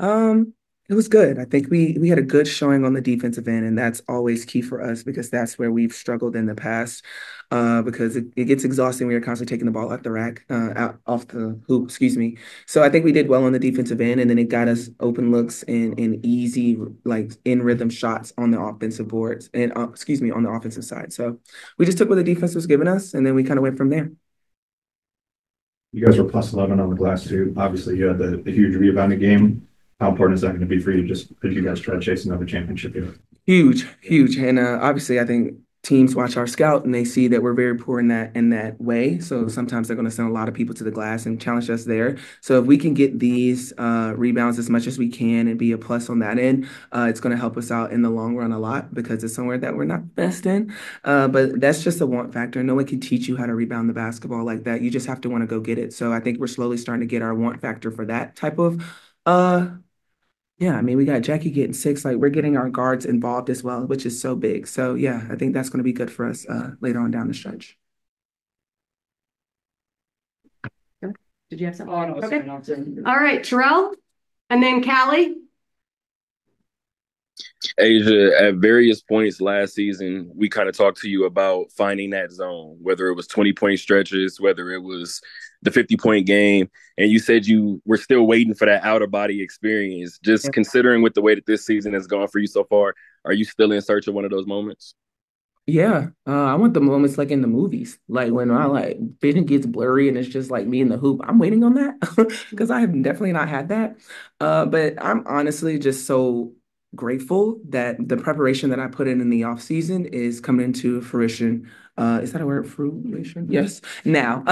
Um, it was good. I think we we had a good showing on the defensive end, and that's always key for us because that's where we've struggled in the past. Uh, because it, it gets exhausting when you're constantly taking the ball out the rack, uh, out off the hoop, excuse me. So I think we did well on the defensive end, and then it got us open looks and and easy like in rhythm shots on the offensive boards and uh, excuse me on the offensive side. So we just took what the defense was giving us, and then we kind of went from there. You guys were plus eleven on the glass too. Obviously, you had the, the huge rebounding game. How important is that going to be for you just as you guys try to chase another championship here? Huge, huge. And uh, obviously, I think teams watch our scout and they see that we're very poor in that in that way. So sometimes they're going to send a lot of people to the glass and challenge us there. So if we can get these uh, rebounds as much as we can and be a plus on that end, uh, it's going to help us out in the long run a lot because it's somewhere that we're not best in. Uh, but that's just a want factor. No one can teach you how to rebound the basketball like that. You just have to want to go get it. So I think we're slowly starting to get our want factor for that type of uh yeah, I mean, we got Jackie getting six. Like, we're getting our guards involved as well, which is so big. So, yeah, I think that's going to be good for us uh, later on down the stretch. Did you have something? Oh, no, Okay. fine. I'll take it. All right, Terrell, and then Callie. A'ja, at various points last season, we kind of talked to you about finding that zone, whether it was 20 point stretches, whether it was the 50 point game. And you said you were still waiting for that outer body experience. Just Yeah. considering with the way that this season has gone for you so far, are you still in search of one of those moments? Yeah, uh, I want the moments like in the movies, like when I like vision gets blurry and it's just like me in the hoop. I'm waiting on that because I have definitely not had that. Uh, but I'm honestly just so grateful that the preparation that I put in in the off season is coming into fruition. Uh, is that a word? Fruition? Yes. Now,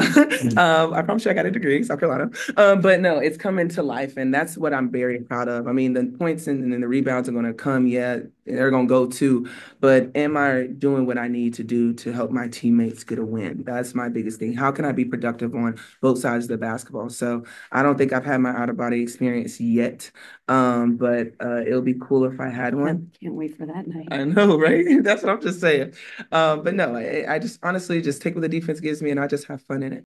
um, I promise you I got a degree in South Carolina. Um, but no, it's coming to life, and that's what I'm very proud of. I mean, the points and, and then the rebounds are going to come. Yeah, they're going to go too. But am I doing what I need to do to help my teammates get a win? That's my biggest thing. How can I be productive on both sides of the basketball? So I don't think I've had my out of body experience yet, um, but uh, it'll be cool if I had one. Can't wait for that night. I know, right? That's what I'm just saying. Um, but no, I, I just honestly just take what the defense gives me and I just have fun in it.